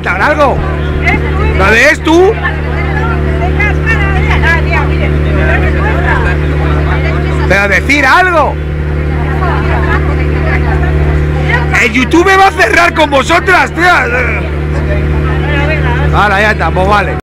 cantar algo. ¿Lo ves tú? Pero decir algo. El YouTube va a cerrar con vosotras, tía. Ahora ya está, pues vale.